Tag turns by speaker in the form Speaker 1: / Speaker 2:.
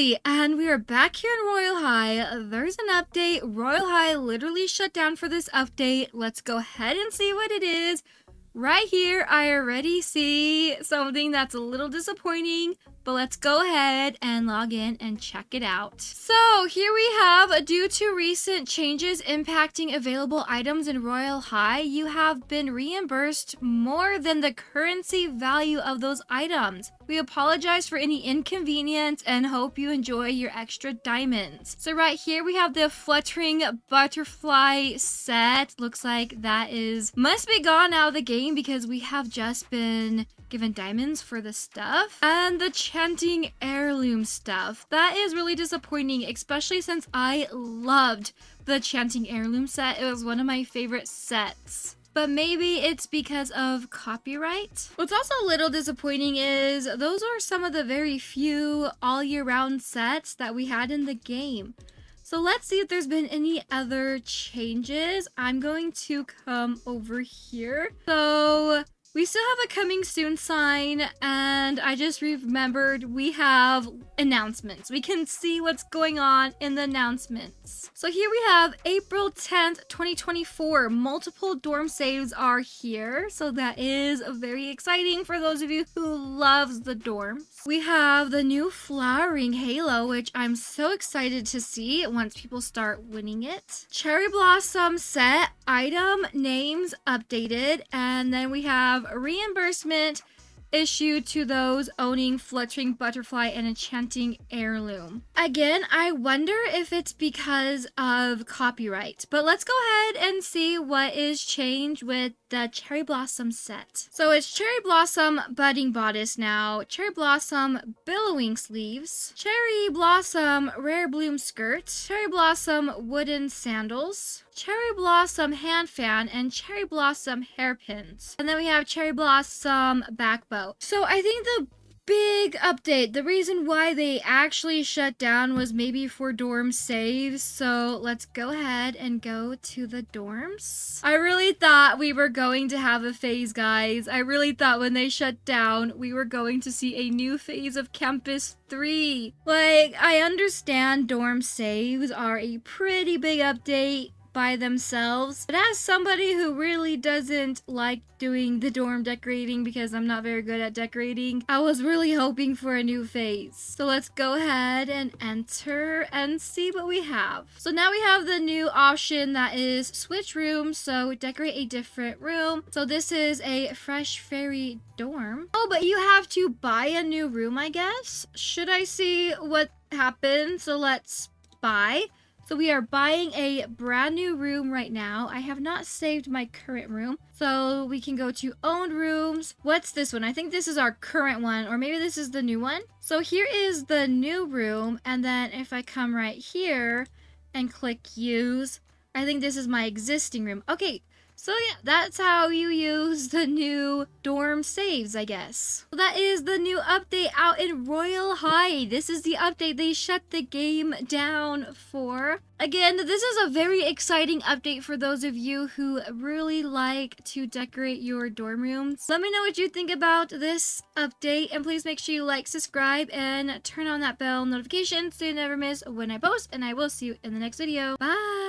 Speaker 1: Linzy, and we are back here in Royale High. There's an update. Royale High literally shut down for this update. Let's go ahead and see what it is. Right here, I already see something that's a little disappointing, but let's go ahead and log in and check it out. So here we have, due to recent changes impacting available items in Royale High, you have been reimbursed more than the currency value of those items. We apologize for any inconvenience and hope you enjoy your extra diamonds. So right here we have the fluttering butterfly set. Looks like that is must be gone out of the game because we have just been given diamonds for the stuff. And the chanting heirloom stuff. That is really disappointing, especially since I loved the chanting heirloom set. It was one of my favorite sets but maybe it's because of copyright. What's also a little disappointing is those are some of the very few all year round sets that we had in the game. So let's see if there's been any other changes. I'm going to come over here. So we still have a coming soon sign, and I just remembered we have announcements. We can see what's going on in the announcements. So here we have April 10th, 2024. Multiple dorm saves are here, so that is very exciting for those of you who loves the dorms. We have the new flowering halo, which I'm so excited to see once people start winning it. Cherry blossom set item names updated, and then we have have reimbursement issued to those owning Fluttering Butterfly and Enchanting Heirloom. Again, I wonder if it's because of copyright, but let's go ahead and see what is changed with the Cherry Blossom set. So it's Cherry Blossom Budding Bodice now, Cherry Blossom Billowing Sleeves, Cherry Blossom Rare Bloom Skirt, Cherry Blossom Wooden Sandals, Cherry Blossom Hand Fan, and Cherry Blossom Hairpins. And then we have Cherry Blossom Back So I think the big update. The reason why they actually shut down was maybe for dorm saves. So let's go ahead and go to the dorms. I really thought we were going to have a phase, guys. I really thought when they shut down, we were going to see a new phase of Campus 3. Like, I understand dorm saves are a pretty big update by themselves. But as somebody who really doesn't like doing the dorm decorating because I'm not very good at decorating, I was really hoping for a new face. So let's go ahead and enter and see what we have. So now we have the new option that is switch rooms. So decorate a different room. So this is a fresh fairy dorm. Oh, but you have to buy a new room, I guess. Should I see what happens? So let's buy. So we are buying a brand new room right now. I have not saved my current room. So we can go to owned rooms. What's this one? I think this is our current one or maybe this is the new one. So here is the new room. And then if I come right here and click use, I think this is my existing room. Okay, so yeah, that's how you use the new dorm saves, I guess. Well, that is the new update out in Royale High. This is the update they shut the game down for. Again, this is a very exciting update for those of you who really like to decorate your dorm rooms. Let me know what you think about this update and please make sure you like, subscribe, and turn on that bell notification so you never miss when I post and I will see you in the next video. Bye!